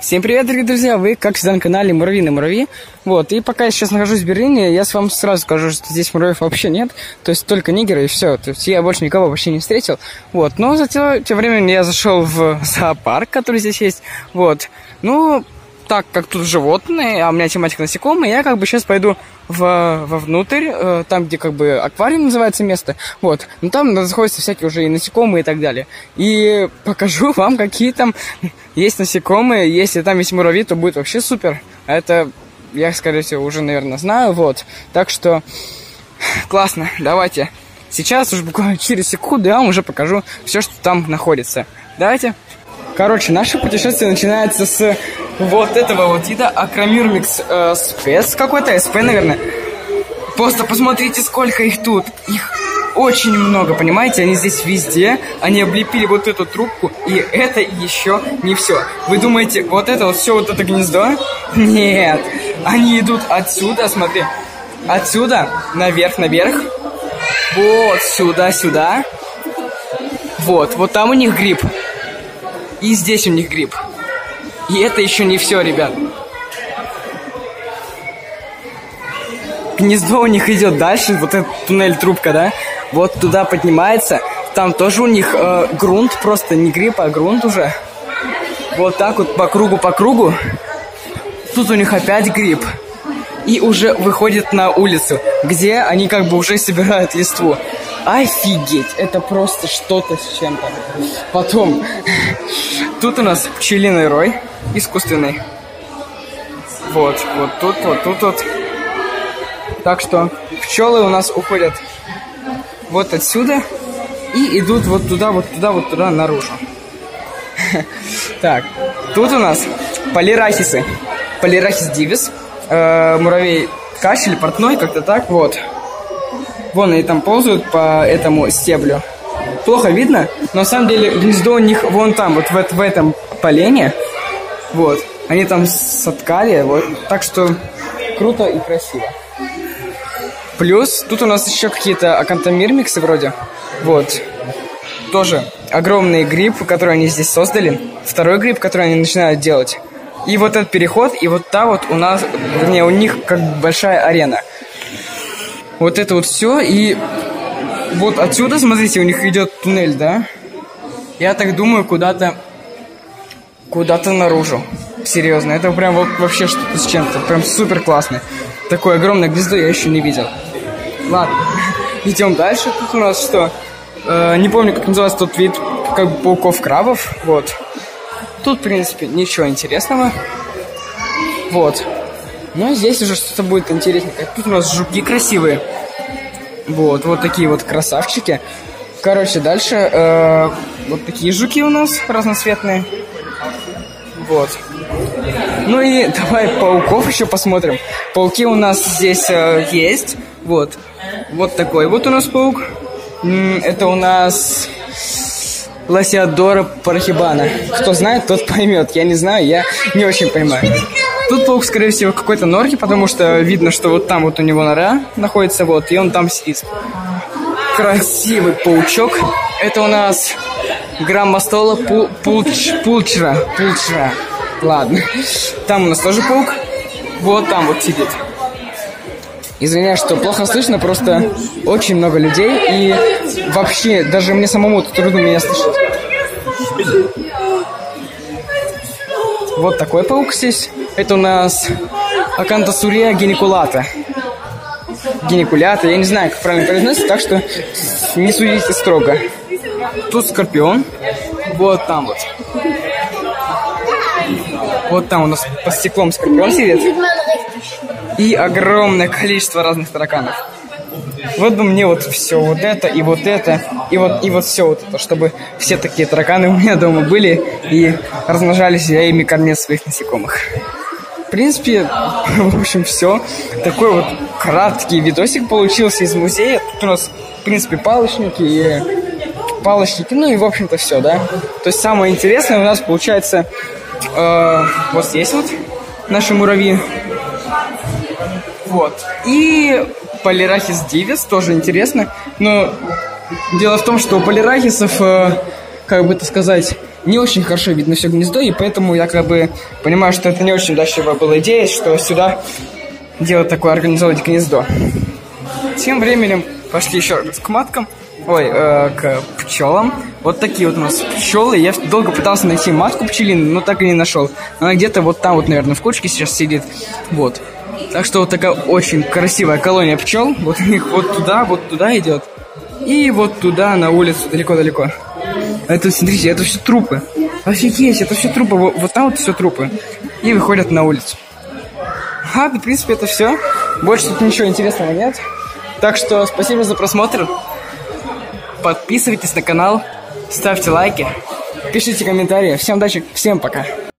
Всем привет, дорогие друзья! Вы, как всегда, на канале Муравьиный Муравьи. Вот, и пока я сейчас нахожусь в Берлине, я с вами сразу скажу, что здесь муравьев вообще нет. То есть только нигеры и все. То есть я больше никого вообще не встретил. Вот, но за тем временем я зашел в зоопарк, который здесь есть. Вот, ну, так как тут животные, а у меня тематика насекомые, я как бы сейчас пойду в, вовнутрь, э, там, где как бы аквариум называется место, вот, но там находятся всякие уже и насекомые и так далее. И покажу вам, какие там есть насекомые, если там есть муравьи, то будет вообще супер. А это я, скорее всего, уже, наверное, знаю, вот. Так что, классно, давайте. Сейчас уже буквально через секунду я вам уже покажу все, что там находится. Давайте. Короче, наше путешествие начинается с вот этого вот вида Акромюрмикс э, спец какой-то, СП, наверное. Просто посмотрите, сколько их тут. Их очень много, понимаете? Они здесь везде. Они облепили вот эту трубку, и это еще не все. Вы думаете, вот это вот все вот это гнездо? Нет. Они идут отсюда, смотри. Отсюда, наверх, наверх. Вот сюда, сюда. Вот, вот там у них гриб. И здесь у них гриб. И это еще не все, ребят. Гнездо у них идет дальше, вот этот туннель трубка, да? Вот туда поднимается. Там тоже у них э, грунт, просто не гриб, а грунт уже. Вот так вот по кругу, по кругу. Тут у них опять гриб. И уже выходит на улицу, где они как бы уже собирают листву. Офигеть, это просто что-то с чем-то. Потом, тут у нас пчелиный рой искусственный. Вот, вот тут, вот тут, вот. Так что пчелы у нас уходят вот отсюда и идут вот туда, вот туда, вот туда наружу. Так, тут у нас полирахисы. Полирахис дивис, э, муравей кашель, портной, как-то так, вот. Вон они там ползают по этому стеблю. Плохо видно, но на самом деле гнездо у них вон там, вот в, в этом полене. Вот. Они там соткали, вот. Так что круто и красиво. Плюс тут у нас еще какие-то акантомирмиксы вроде. Вот. Тоже огромный гриб, который они здесь создали. Второй гриб, который они начинают делать. И вот этот переход, и вот та вот у нас, вернее, у них как большая арена вот это вот все. И вот отсюда, смотрите, у них идет туннель, да? Я так думаю, куда-то куда-то наружу. Серьезно, это прям вот вообще что-то с чем-то. Прям супер классно. Такое огромное гнездо я еще не видел. Ладно, идем дальше. Тут у нас что? Э, не помню, как называется тот вид, как бы пауков-крабов. Вот. Тут, в принципе, ничего интересного. Вот. Но здесь уже что-то будет интересненькое. Тут у нас жуки красивые. Вот, вот такие вот красавчики. Короче, дальше э, вот такие жуки у нас разноцветные. Вот. Ну и давай пауков еще посмотрим. Пауки у нас здесь э, есть. Вот. Вот такой вот у нас паук. Это у нас Лосиадора парахибана. Кто знает, тот поймет. Я не знаю, я не очень понимаю. Тут паук, скорее всего, какой-то норки, потому что видно, что вот там вот у него нора находится, вот, и он там сидит. Красивый паучок. Это у нас грамма стола пул, пулч, пулчера. Пулчера. Ладно. Там у нас тоже паук. Вот там вот сидит. Извиняюсь, что плохо слышно, просто очень много людей, и вообще даже мне самому трудно меня слышать. Вот такой паук здесь. Это у нас Акантасурия геникулата. Геникулята, я не знаю, как правильно произносится, так что не судите строго. Тут скорпион. Вот там вот. Вот там у нас по стеклом скорпион сидит. И огромное количество разных тараканов. Вот бы мне вот все вот это и вот это и вот и вот все вот это, чтобы все такие тараканы у меня дома были и размножались, я ими кормил своих насекомых. Принципе, в общем, все. Такой вот краткий видосик получился из музея. Тут у нас, в принципе, палочники и палочники, ну и, в общем-то, все, да. То есть самое интересное у нас получается э, вот здесь вот наши муравьи. Вот. И Полирахис дивис, тоже интересно. Но Дело в том, что у полирахисов, э, как бы это сказать, не очень хорошо видно все гнездо, и поэтому я как бы понимаю, что это не очень удачливая была идея, что сюда делать такое, организовать гнездо. Тем временем пошли еще раз к маткам, ой, э, к пчелам. Вот такие вот у нас пчелы. Я долго пытался найти матку пчелину, но так и не нашел. Она где-то вот там вот, наверное, в кучке сейчас сидит. Вот. Так что вот такая очень красивая колония пчел. Вот у них вот туда, вот туда идет. И вот туда, на улицу, далеко-далеко. Это, смотрите, это все трупы. Офигеть, это все трупы. Вот, вот там вот все трупы. И выходят на улицу. А, в принципе, это все. Больше тут ничего интересного нет. Так что спасибо за просмотр. Подписывайтесь на канал, ставьте лайки, пишите комментарии. Всем удачи, всем пока.